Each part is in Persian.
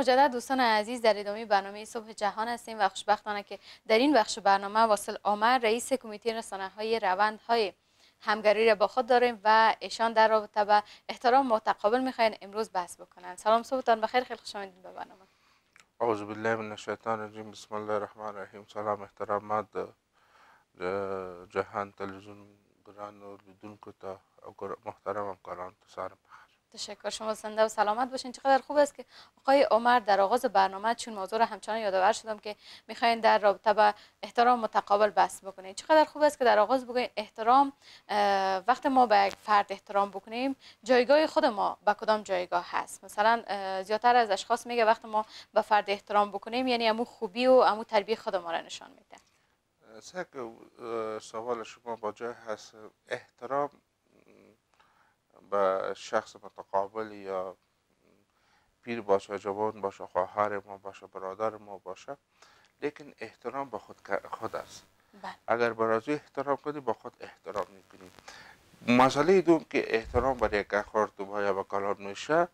مجدد دوستان عزیز در ادامه برنامه صبح جهان هستیم و خوشبختانه که در این بخش برنامه واصل آمر رئیس کمیته رسانه های روند های همگری را با خود داریم و ایشان در رابطه به احترام متقابل می‌خواین امروز بحث بکنن. سلام صبحتان بخیر خیلی خوش آمدید به برنامه. اعوذ بالله من الشیطان الرجیم. بسم الله الرحمن الرحیم. سلام احترامات جهان تلویزیون گران و لیدونکو تا محترم همکاران سارم تشکر. شما زنده و سلامت باشین. چقدر خوب است که آقای عمر در آغاز برنامه چون موضوع را همچنان یادآور شدم که می‌خواین در رابطه با احترام متقابل بحث بکنید چقدر خوب است که در آغاز بگوین احترام وقت ما به یک فرد احترام بکنیم. جایگاه خود ما به کدام جایگاه هست؟ مثلا زیادتر از اشخاص میگه وقت ما به فرد احترام بکنیم یعنی امو خوبی و امو تربیت خود ما را نشان میده. سوال شما با جای هست. احترام به شخص متقابل یا پیر باشه جوان باشه خواهر ما باشه برادر ما باشه لیکن احترام به خود خود است. بله. اگر برای احترام کنی با خود احترام می‌کنی. مسئله دوم که احترام برای یک تو یا کلان میشه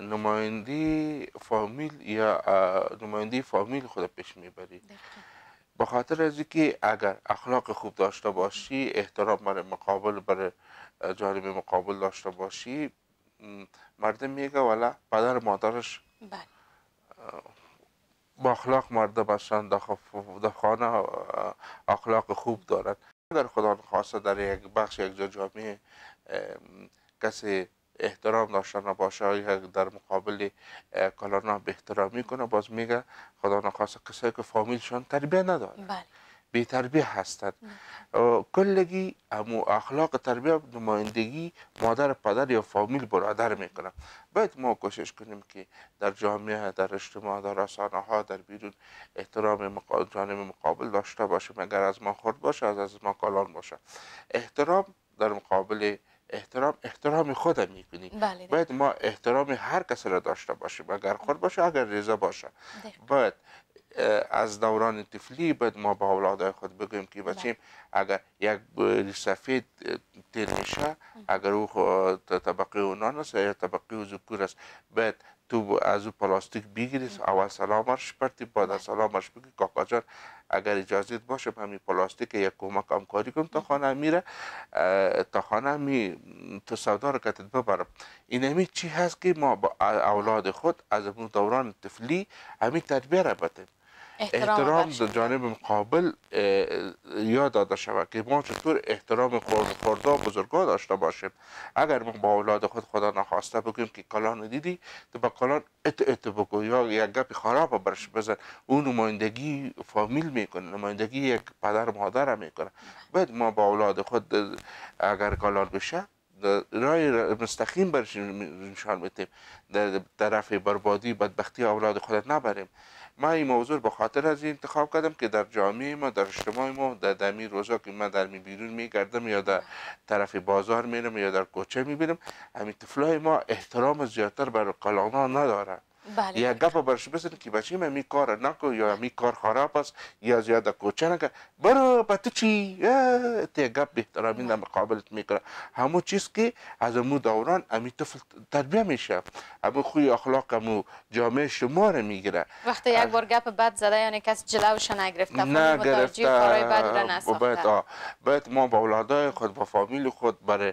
نمایندی فامیل یا نمایندی فامیل خود پیش می‌بری. به خاطر از که اگر اخلاق خوب داشته باشی احترام برای مقابل برای جانب مقابل داشته باشی مردم میگه ولی پدر مادرش بله. با اخلاق مرده باشن در خانه اخلاق خوب دارد اگر خدا خواسته در یک بخش یک جا جامعه کسی احترام داشته نباشه یا در مقابل کلانا به احترامی کنه باز میگه خدا نخواسته کسایی که فامیلشان تربیه نداره بله. بی تربیه هستند کلگی امو اخلاق تربیه نمایندگی مادر پدر یا فامیل برادر می‌کنه. باید ما کوشش کنیم که در جامعه در اجتماع در رسانه ها در بیرون احترام جانب مقابل داشته باشیم. اگر از ما خورد باشه از از ما کالان باشه. احترام در مقابل احترام احترام خود می‌کنی بله باید ما احترام هر کس را داشته باشیم. اگر خود باشه اگر رضا باشه. باید از دوران طفلی باید ما با اولادای خود بگویم که بچیم اگر یک سفید تیر میشه اگر او طبقه اونان است یا طبقه او ذکور است باید تو از او پلاستیک بگیری اول سلامش پرتی بعد از سلامش بگی کاکا جان اگر اجازه باشه همین پلاستیک یک کمک همکاری کنم تا خانه میره تا خانه می تو سودا رو کتت ببرم. این همی چی هست که ما با اولاد خود از اون دوران طفلی همین تربیه را بدیم احترام در جانب مقابل یاد داده شود که ما چطور احترام خوردا بزرگا داشته باشیم. اگر ما با اولاد خود خدا نخواسته بگیم که کلان دیدی تو با کلان ات ات بگو. یا یک گپ خراب برش بزن. اون نمایندگی فامیل می‌کنه نمایندگی یک پدر مادر می‌کنه. باید ما با اولاد خود اگر کلان بشه رای مستقیم برش نشان بدیم در طرف بربادی بدبختی اولاد خود نبریم. ما این موضوع به خاطر از این انتخاب کردم که در جامعه ما در اجتماع ما در دمی روزا که من در می بیرون میگردم یا در طرف بازار میرم یا در کوچه می‌بینم همین طفلای ما احترام زیادتر بر قلانا نداره بله یا گپ برش بزنی که بچه من می کار نکو یا می کار خراب است یا زیاد کوچه نکه برو با تو چی تی گپ بهترامی در مقابلت می‌کنه همو چیز که از امو دوران امی طفل تربیه میشه همو خوی اخلاق امو جامعه شما رو می‌گیره وقتی یک بار گپ بد زده یعنی کس جلوش نگرفته را باید, باید ما با اولادای خود با فامیل خود برای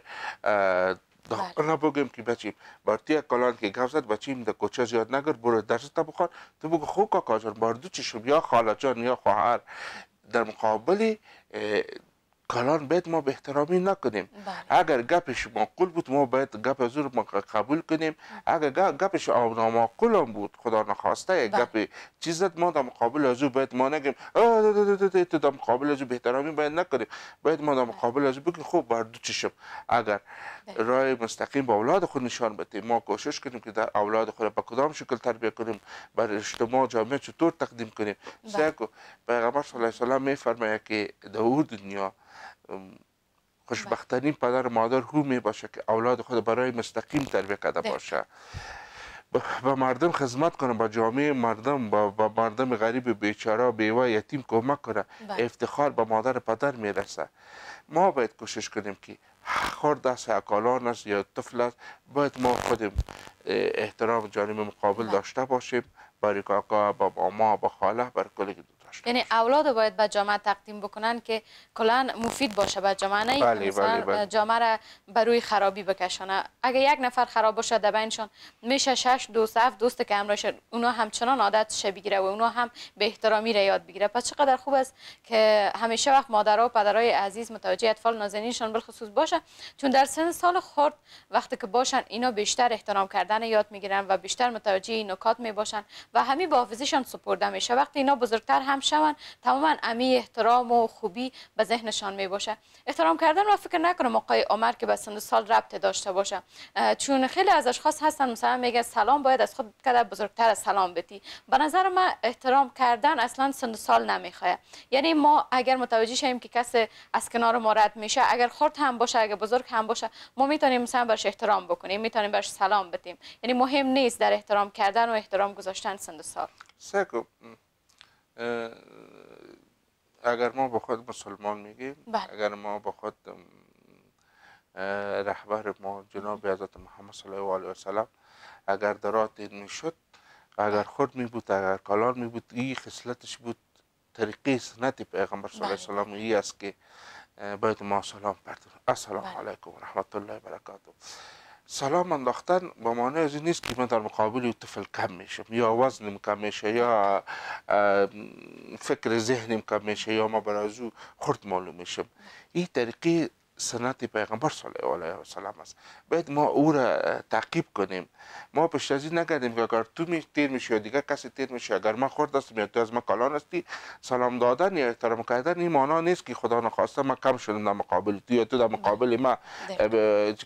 نه بگیم که بچیم بارتی کلان که گفت زد بچیم در کوچه زیاد نگر برو درس تا بخوان. تو بگو خوب کاکا جان باردو چشم یا خاله جان یا خواهر. در مقابل کلان باید ما به احترامی نکنیم. بله. اگر گپش معقول بود ما باید گپ از ما قبول کنیم. اگر گپش نامعقول هم بود خدا نخواسته یک بله. گپ چیزت ما در مقابل از باید ما نگیم. تو در مقابل از به احترامی باید نکنیم. باید ما در بله. مقابل از بگیم خوب بر دو چشم. اگر رای مستقیم با اولاد خود نشان بدیم ما کوشش کنیم که در اولاد خود به کدام شکل تربیت کنیم بر اجتماع جامعه چطور تقدیم کنیم. سیکو پیغمبر صلی الله علیه و سلم میفرماید که در دنیا خوشبختترین پدر مادر هو می باشه که اولاد خود برای مستقیم تربیه کرده باشه. با مردم خدمت کنه با جامعه مردم با, مردم غریب بیچاره بیوه یتیم کمک کنه. بله. افتخار به مادر پدر می‌رسه. ما باید کوشش کنیم که خورد است اکالان است یا طفل است باید ما خودم احترام جانب مقابل بله. داشته باشیم. برای کاکا با ماما با خاله برای کلی یعنی اولاد باید به جامعه تقدیم بکنن که کلا مفید باشه به جامعه نه بله بله بله. جامعه را بر روی خرابی بکشانه. اگه یک نفر خراب باشه در بینشان میشه شش دوست هفت دوست که همراهش اونا همچنان عادت بگیره و اونا هم به احترامی را یاد بگیره. پس چقدر خوب است که همیشه وقت مادرها و پدرای عزیز متوجه اطفال نازنینشان بالخصوص باشه چون در سن سال خرد وقتی که باشن اینا بیشتر احترام کردن یاد می‌گیرن و بیشتر متوجه نکات می باشن و همین با حافظشان سپرده میشه. وقتی اینا بزرگتر هم شون تماما امی احترام و خوبی به ذهنشان می باشه احترام کردن و فکر نکنم آقای عمر که به سن سال ربط داشته باشه. چون خیلی از اشخاص هستن مثلا میگه سلام باید از خود کده بزرگتر از سلام بتی به نظر من احترام کردن اصلا سن سال نمی‌خواه. یعنی ما اگر متوجه شیم که کسی از کنار ما رد میشه اگر خرد هم باشه اگر بزرگ هم باشه ما می‌تونیم مثلا برش احترام بکنیم می‌تونیم برش سلام بتیم یعنی مهم نیست در احترام کردن و احترام گذاشتن سن سال. سکو اگر ما به خود مسلمان میگیم بله. اگر ما به خود رهبر ما جناب حضرت محمد صلی الله علیه و سلم اگر درات این می‌شد اگر بله. خود می بود اگر کلان می بود این خصلتش بود طریقی سنت پیغمبر صلی الله علیه و بله. سلم ای است که باید ما سلام بردیم السلام علیکم و رحمت الله و برکاته سلام انداختن با معنی از این نیست که من در مقابل طفل کم میشم یا وزنم کم میشه یا فکر ذهنم کم میشه یا ما برای او خرد معلوم میشم. این طریقی سنت پیغمبر صلی الله علیه و سلم است. باید ما او را تعقیب کنیم. ما پیش از این نگردیم که اگر تو می تیر میشی یا دیگر کسی تیر میشه اگر ما خورد هستم یا تو از ما کلان هستی سلام دادن یا احترام کردن این معنا نیست که خدا نخواسته ما کم شدم در مقابل تو یا تو در مقابل ما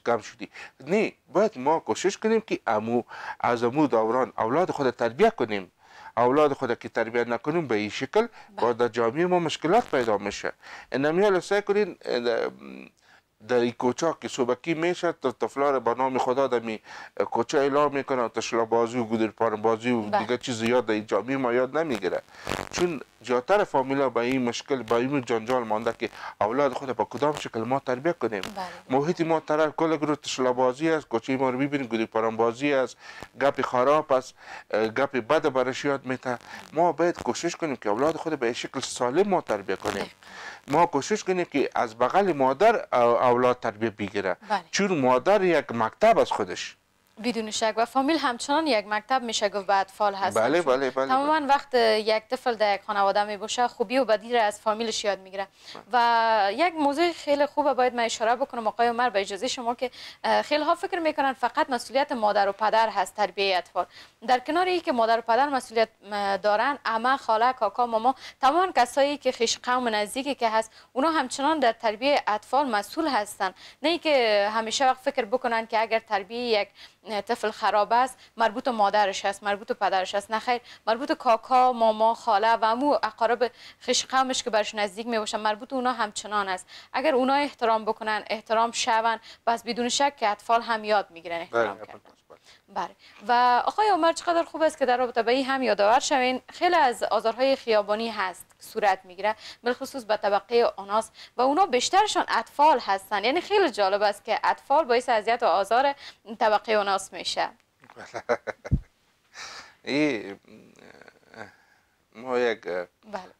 کم شدی. نه باید ما کوشش کنیم که امو از امو دوران اولاد خود تربیه کنیم. اولاد خود که تربیت نکنیم به این شکل با در جامعه ما مشکلات پیدا میشه. انمیال سعی کنین در این کوچه که صبحکی میشه تا طفلا با نام خدا در کوچه اعلام می‌کنه تشلا بازی و گودر پار بازی و دیگه چیز یاد در جامعه ما یاد نمی‌گیره. چون جاتر فامیلا با این مشکل با این جنجال مانده که اولاد خود با کدام شکل ما تربیت کنیم؟ بله. محیط ما طرف کل گروه تشلا بازی است کوچه ما رو ببینیم گودر پاران بازی است گپ خراب است گپ بد برش یاد میته ما باید کوشش کنیم که اولاد خود به شکل سالم ما تربیت کنیم. ما کوشش کنیم که از بغل مادر اولاد تربیت بگیره بله. چون مادر یک مکتب از خودش بدون شک. و فامیل همچنان یک مکتب میشه گفت به اطفال هست بله بله بله تماما بله. وقت یک طفل در یک خانواده می باشه خوبی و بدی را از فامیلش یاد می‌گیره. و یک موضوع خیلی خوبه باید من اشاره بکنم. آقای عمر به اجازه شما که خیلی ها فکر می‌کنن فقط مسئولیت مادر و پدر هست تربیه اطفال. در کنار ای که مادر و پدر مسئولیت دارن اما خاله کاکا ماما تمام کسایی که خیش قوم نزدیکی که هست اونا همچنان در تربیه اطفال مسئول هستن. نه که همیشه وقت فکر بکنن که اگر تربیه یک طفل خراب است مربوط مادرش است مربوط پدرش است. نخیر مربوط کاکا ماما خاله و مو اقارب قومش که برش نزدیک می باشن مربوط اونا همچنان است. اگر اونا احترام بکنن احترام شون بس بدون شک که اطفال هم یاد می‌گیرن احترام بله، کردن. بله. و آقای عمر چقدر خوب است که در رابطه به این هم یادآور شوین. خیلی از آزارهای خیابانی هست صورت می‌گیره. بالخصوص به طبقه آناس. و اونا بیشترشان اطفال هستن. یعنی خیلی جالب است که اطفال باعث اذیت و آزار طبقه آناس میشه. ای ما یک بله.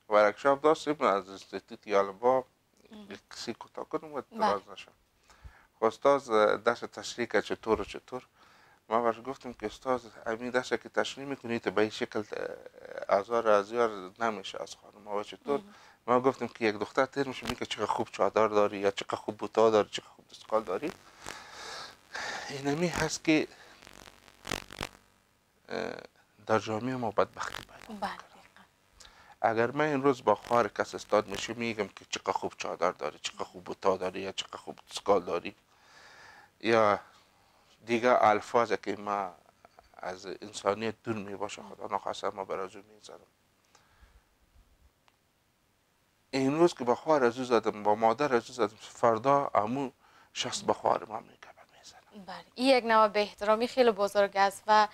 ورکشاپ داشتیم از استیتوت یالبا کسی کوتاه کنم و تراز نشم. استاد دست تشریح چطور و چطور؟ ما برش گفتیم که استاد همین دسته که تشریح می‌کنید به این شکل آزار ازیار نمیشه از خانم ما چطور ما گفتیم که یک دختر تیر میشه میگه چقدر خوب چادر داری یا چقدر خوب بوتا داری چقدر خوب دستکال داری. اینمی هست که در جامعه ما بدبختی باید بله. اگر من این روز با خوار کس استاد میشه میگم که چقدر خوب چادر داری چقدر خوب بوتا داری یا چقدر خوب دستکال داری. یا دیگه الفاظ که ما از انسانیت دور می باشه خدا نخواسته ما برازو می این روز که با خوار ازو زدم با مادر ازو زدم فردا امو شخص با خوار ما می بله. یک نوع به خیلی بزرگ است و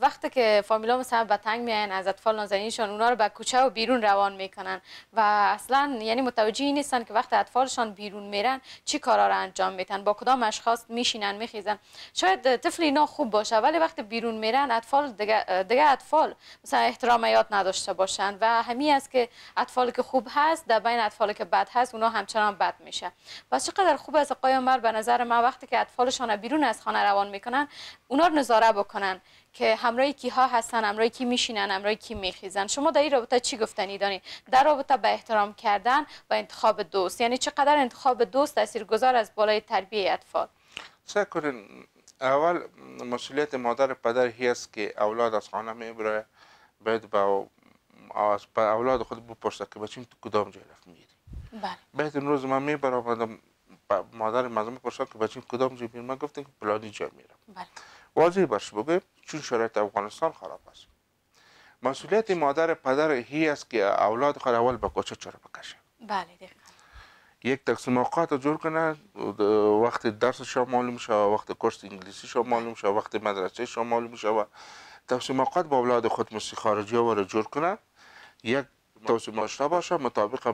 وقتی که فامیلا مثلا به تنگ میاین از اطفال نازنینشان اونا رو به کوچه و بیرون روان می‌کنن و اصلا یعنی متوجه نیستن که وقتی اطفالشان بیرون میرن چی کارا رو انجام میتن با کدام اشخاص میشینن میخیزن؟ شاید طفل اینا خوب باشه ولی وقتی بیرون میرن اطفال دیگه, دیگه اطفال مثلا احترام یاد نداشته باشن و همین است که اطفال که خوب هست در بین اطفال که بد هست اونا همچنان بد میشه. پس چقدر خوب است قایمر به نظر من وقتی که اطفالشان بیرون از خانه روان می‌کنن اونا رو نظاره بکنن که همراه کیها هستن همراه کی میشینن همراه کی میخیزن. شما در این رابطه چی گفتنی دانی؟ در رابطه به احترام کردن و انتخاب دوست. یعنی چقدر انتخاب دوست گذار از بالای تربیه اطفال. سعی کنین اول مسئولیت مادر پدر هی است که اولاد از خانه می‌بره باید با اولاد خود بپرسه که بچیم تو کدام جای رفت میری بله. باید این روز من می‌برم مادر مردم پرسید که بچین کدام جای میرم؟ من گفتم که پلانی جا میرم. بله. واضح باش بگه چون شرایط افغانستان خراب است. مسئولیت مادر پدر هی است که اولاد خود اول به کوچه چرا بکشه. بله دقیقا. یک تقسیم اوقات جور کنه وقت درس شما معلوم شد وقت کورس انگلیسی شما معلوم شد وقت مدرسه شما معلوم شد تقسیم اوقات با اولاد خود مثل خارجی ها رو جور کنه. یک توسیم آشنا باشه مطابق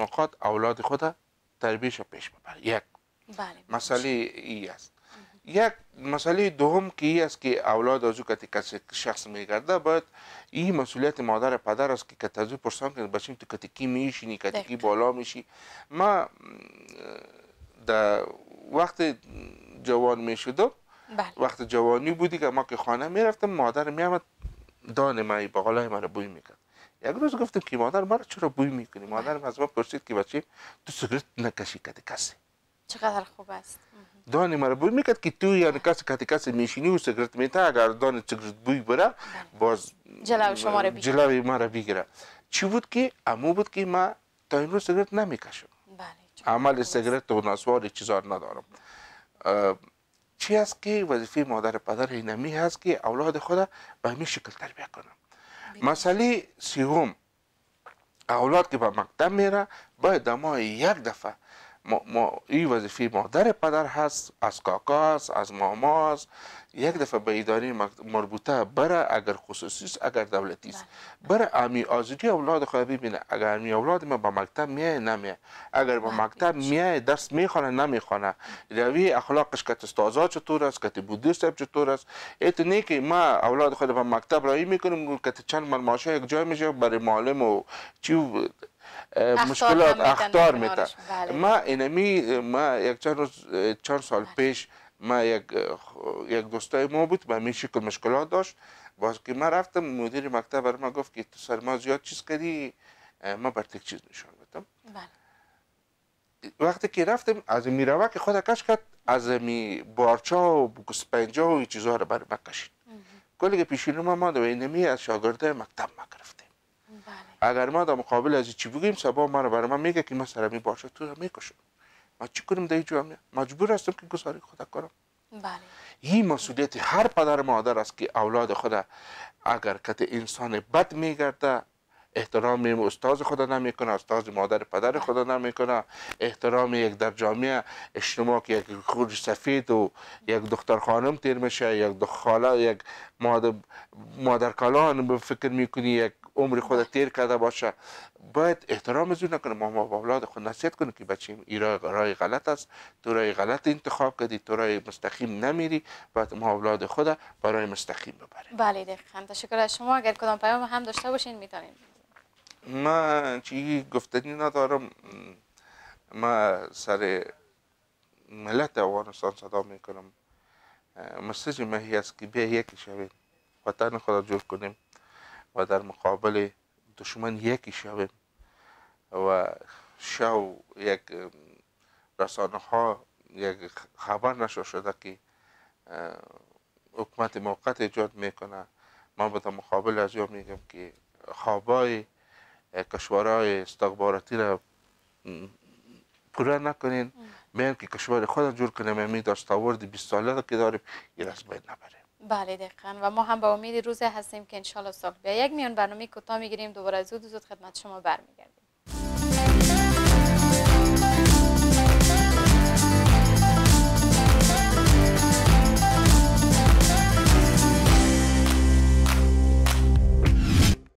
اوقات اولاد خود تربیش پیش ببره. یک بله مسئله ای است. یک مسئله دوم که ای است که اولاد از که کسی شخص میگرده باید این مسئولیت مادر پدر است که کتازو پرسان کنه بچیم تو کتکی میشینی کتکی بالا میشی. ما در وقت جوان می‌شدم بله. وقت جوانی بودی که ما که خانه می‌رفتم مادر میامد دان ما بغلای ما رو بوی می‌کرد. یک روز گفتم که مادر مرا چرا بوی می‌کنی؟ مادر از ما پرسید که بچه تو سیگرت نکشی کده کسی. چقدر خوب است. دانی مرا بوی می‌کرد که تو یعنی کسی کده کسی میشینی و سیگرت میته اگر دان سیگرت بوی بره. باز جلو شما رو بگیره. جلوی ما رو بگیره. چی بود که؟ امو بود که ما تا این روز سیگرت نمی‌کشم. بله عمل سیگرت و نسوار چیزا ندارم. چی است که وظیفه مادر پدر اینمی هست که اولاد خود به همین شکل تربیت کنم؟ مسئله سیوم اولاد که به مکتب میره باید ما یک دفعه ما, این وظیفه مادر پدر هست از کاکا از ماما یک دفعه به اداره مربوطه بره اگر خصوصی است اگر دولتی است. بله. بره امی آزادی اولاد خود ببینه. اگر امی اولاد ما به مکتب میای نمیه اگر به بله، مکتب میای درس می‌خوانه نمی‌خوانه روی اخلاقش که استادات چطور است که بودیست چطور است. ایت نه که ما اولاد خود به مکتب رایی می‌کنیم که چند من ماشه یک جای میشه برای معلم و چی مشکلات اختار میتن بله. ما اینمی ما یک چند روز چند سال پیش ما یک یک دوستای ما بود به همین شکل مشکلات داشت. باز که ما رفتم مدیر مکتب بر ما گفت که تو سر ما زیاد چیز کردی ما بر تک چیز نشان بدم بله. وقتی که رفتم از می‌روه که خود کش کرد از می بارچا و سپنجا و چیزها رو بر ما کشید. کلی که پیشین ما ما دو اینمی از شاگرده مکتب ما گرفتیم بله. اگر ما در مقابل از چی بگیم سبا ما رو بر ما میگه که ما سرمی بارچا تو رو می‌کشم ما چی کنیم در جامعه مجبور هستم که گزاری خود کنم. بله. این مسئولیت هر پدر مادر است که اولاد خود اگر کت انسان بد میگرده احترام استاد خدا نمی‌کنه استاد مادر پدر خدا نمی‌کنه احترام یک در جامعه اجتماع که یک خود سفید و یک دختر خانم تیر میشه یک دخاله یک مادر مادر کلان فکر می‌کنی یک عمر خود تیر کرده باشه. باید احترام از نکنه ما با اولاد خود نصیحت کنه که بچه ایرا رای غلط است. تو رای غلط انتخاب کردی. تو رای مستقیم نمیری. باید ما اولاد خود برای مستقیم ببریم. بله دقیقا. تشکر از شما. اگر کدام پیام هم داشته باشین می‌تونین ما چی گفتنی ندارم. ما سر ملت افغانستان صدا می‌کنم. مسیج مهی است که بیا یکی شویم. وطن خدا جور کنیم. و در مقابل دشمن یکی شویم و شو یک رسانه ها یک خبر نشو شده که حکومت موقت ایجاد می‌کنه. ما به مقابل از یا میگم که خوابای کشورهای استخباراتی را پورا نکنین. بیان که کشور خود جور کنیم می دستاورد 20 ساله که داریم این از بین نبره. بله دقیقا. و ما هم با امید روزی هستیم که انشالله سال بیا یک میان برنامه کوتاه می‌گیریم. دوباره زود زود خدمت شما برمیگردیم.